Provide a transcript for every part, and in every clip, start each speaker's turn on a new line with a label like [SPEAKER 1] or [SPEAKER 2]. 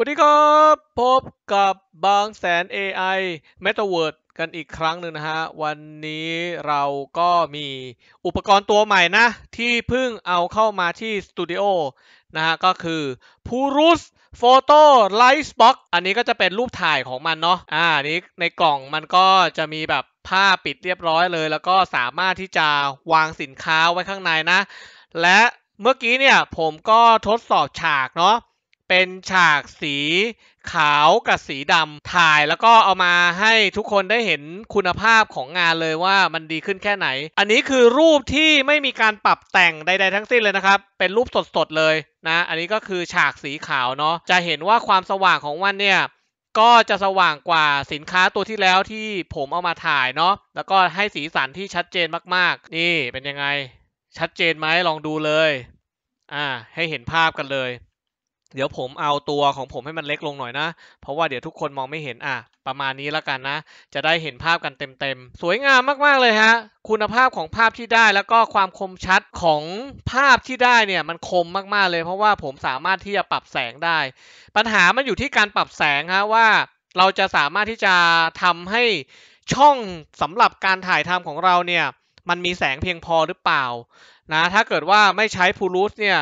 [SPEAKER 1] สวัสดีครับ พบกับบางแสน AI m e t a w o r d กันอีกครั้งหนึ่งนะฮะ วันนี้เราก็มีอุปกรณ์ตัวใหม่นะ ที่เพิ่งเอาเข้ามาที่สตูดิโอนะฮะ ก็คือ Purus Photo Lightbox อันนี้ก็จะเป็นรูปถ่ายของมันเนาะอ่าอันนี้ในกล่องมันก็จะมีแบบผ้าปิดเรียบร้อยเลย แล้วก็สามารถที่จะวางสินค้าไว้ข้างในนะ และเมื่อกี้เนี่ยผมก็ทดสอบฉากเนาะ เป็นฉากสีขาวกับสีดำถ่ายแล้วก็เอามาให้ทุกคนได้เห็นคุณภาพของงานเลยว่ามันดีขึ้นแค่ไหน อันนี้คือรูปที่ไม่มีการปรับแต่งใด ๆ ทั้งสิ้นเลยนะครับ เป็นรูปสดๆเลยนะ อันนี้ก็คือฉากสีขาวเนาะ จะเห็นว่าความสว่างของมันเนี่ยก็จะสว่างกว่าสินค้าตัวที่แล้วที่ผมเอามาถ่ายเนาะ แล้วก็ให้สีสันที่ชัดเจนมากๆ นี่เป็นยังไง ชัดเจนไหมลองดูเลย อ่า ให้เห็นภาพกันเลย เดี๋ยวผมเอาตัวของผมให้มันเล็กลงหน่อยนะ เพราะว่าเดี๋ยวทุกคนมองไม่เห็นอะ ประมาณนี้แล้วกันนะ จะได้เห็นภาพกันเต็มๆ สวยงามมากๆเลยฮะ คุณภาพของภาพที่ได้แล้วก็ความคมชัดของภาพที่ได้เนี่ยมันคมมากๆเลย เพราะว่าผมสามารถที่จะปรับแสงได้ ปัญหามันอยู่ที่การปรับแสงฮะว่าเราจะสามารถที่จะทำให้ช่องสำหรับการถ่ายทำของเราเนี่ยมันมีแสงเพียงพอหรือเปล่านะถ้าเกิดว่าไม่ใช้ p u r u s เนี่ย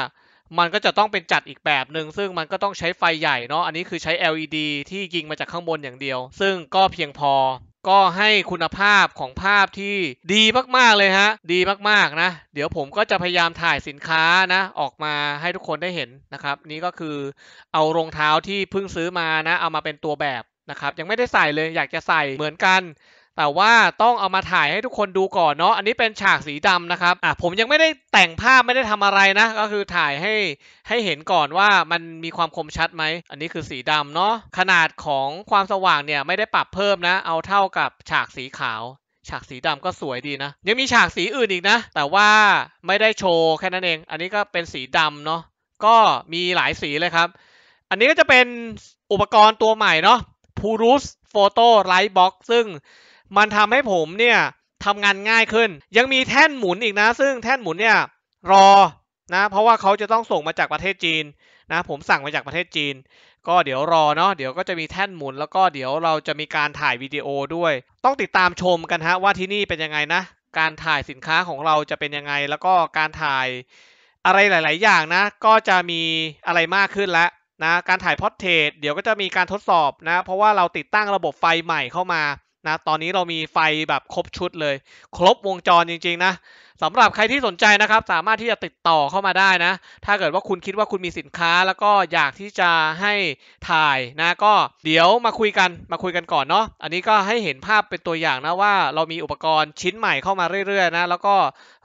[SPEAKER 1] มันก็จะต้องเป็นจัดอีกแบบหนึ่งซึ่งมันก็ต้องใช้ไฟใหญ่เนาะอันนี้คือใช้ LED ที่ยิงมาจากข้างบนอย่างเดียว ซึ่งก็เพียงพอก็ให้คุณภาพของภาพที่ดีมากๆเลยฮะ ดีมากๆนะ เดี๋ยวผมก็จะพยายามถ่ายสินค้านะ ออกมาให้ทุกคนได้เห็นนะครับ นี่ก็คือเอารองเท้าที่เพิ่งซื้อมานะ เอามาเป็นตัวแบบนะครับ ยังไม่ได้ใส่เลยอยากจะใส่เหมือนกัน แต่ว่าต้องเอามาถ่ายให้ทุกคนดูก่อนเนาะอันนี้เป็นฉากสีดำนะครับอะผมยังไม่ได้แต่งภาพไม่ได้ทำอะไรนะ ก็คือถ่ายให้ให้เห็นก่อนว่ามันมีความคมชัดไหม อันนี้คือสีดำเนาะขนาดของความสว่างเนี่ยไม่ได้ปรับเพิ่มนะ เอาเท่ากับฉากสีขาวฉากสีดำก็สวยดีนะ ยังมีฉากสีอื่นอีกนะ แต่ว่าไม่ได้โชว์แค่นั้นเอง อันนี้ก็เป็นสีดำเนาะก็มีหลายสีเลยครับ อันนี้ก็จะเป็นอุปกรณ์ตัวใหม่เนาะ Purus Photo Lightbox ซึ่ง มันทำให้ผมเนี่ยทำงานง่ายขึ้น ยังมีแท่นหมุนอีกนะ ซึ่งแท่นหมุนเนี่ยรอนะ เพราะว่าเขาจะต้องส่งมาจากประเทศจีนนะ ผมสั่งมาจากประเทศจีน ก็เดี๋ยวรอเนาะเดี๋ยวก็จะมีแท่นหมุน แล้วก็เดี๋ยวเราจะมีการถ่ายวิดีโอด้วย ต้องติดตามชมกันฮะว่าที่นี่เป็นยังไงนะ การถ่ายสินค้าของเราจะเป็นยังไง แล้วก็การถ่ายอะไรหลาย ๆ อย่างนะ ก็จะมีอะไรมากขึ้นแล้วนะ การถ่าย portrait เดี๋ยวก็จะมีการทดสอบนะ เพราะว่าเราติดตั้งระบบไฟใหม่เข้ามา นะ ตอนนี้เรามีไฟแบบครบชุดเลย ครบวงจรจริง ๆ นะ สำหรับใครที่สนใจนะครับ สามารถที่จะติดต่อเข้ามาได้นะ ถ้าเกิดว่าคุณคิดว่าคุณมีสินค้า แล้วก็อยากที่จะให้ถ่ายนะ ก็เดี๋ยวมาคุยกันมาคุยกันก่อนเนาะอันนี้ก็ให้เห็นภาพเป็นตัวอย่างนะว่า เรามีอุปกรณ์ชิ้นใหม่เข้ามาเรื่อยๆนะแล้วก็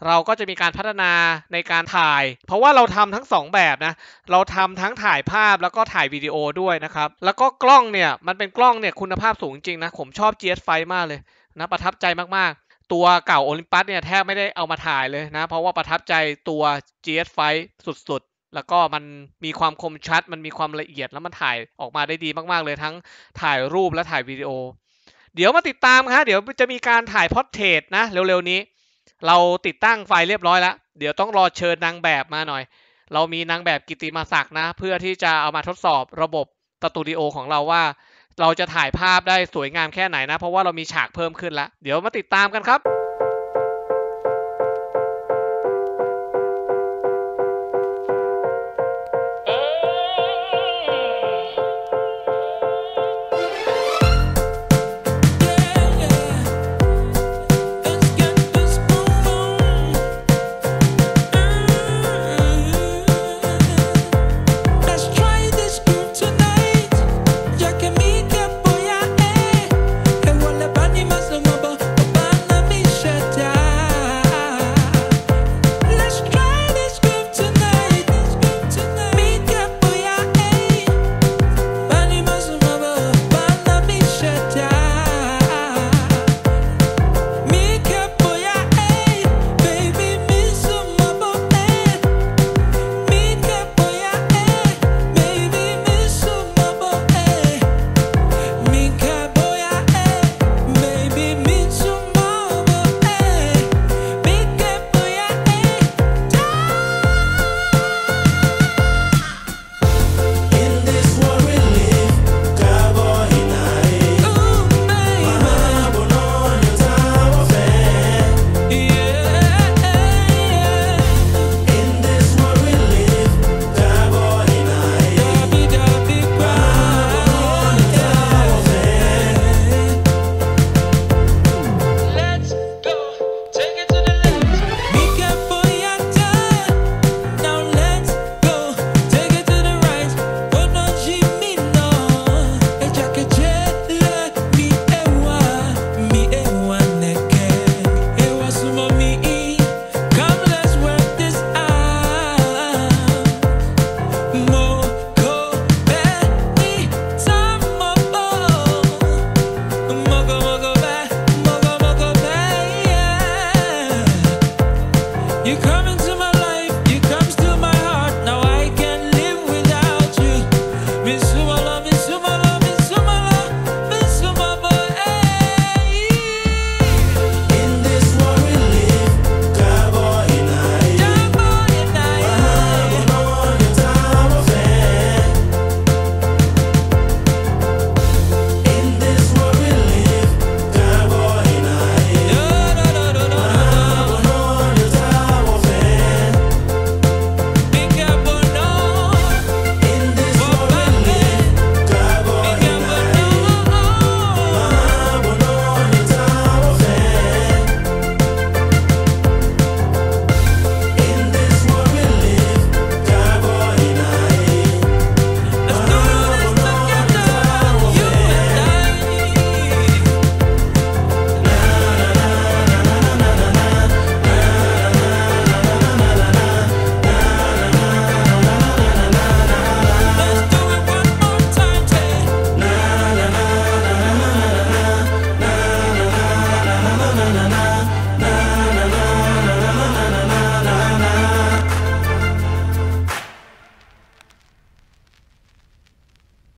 [SPEAKER 1] เราก็จะมีการพัฒนาในการถ่าย เพราะว่าเราทำทั้ง 2 แบบนะเราทำทั้งถ่ายภาพแล้วก็ถ่ายวิดีโอด้วยนะครับแล้วก็กล้องเนี่ยมันเป็นกล้องเนี่ยคุณภาพสูงจริงนะผมชอบ GS5 มากเลยนะประทับใจมากๆ ตัวเก่าโอลิมปัสเนี่ยแทบไม่ได้เอามาถ่ายเลยนะ เพราะว่าประทับใจตัว GH5 สุดๆ แล้วก็มันมีความคมชัด มันมีความละเอียดแล้วมันถ่ายออกมาได้ดีมากๆเลยทั้งถ่ายรูปและถ่ายวิดีโอ เดี๋ยวมาติดตามครับเดี๋ยวจะมีการถ่าย portrait นะเร็วๆนี้ เราติดตั้งไฟเรียบร้อยแล้ว เดี๋ยวต้องรอเชิญนางแบบมาหน่อย เรามีนางแบบกิตติมศักดิ์นะ เพื่อที่จะเอามาทดสอบระบบสตูดิโอของเราว่า เราจะถ่ายภาพได้สวยงามแค่ไหนนะ เพราะว่าเรามีฉากเพิ่มขึ้นแล้วเดี๋ยวมาติดตามกันครับ You're coming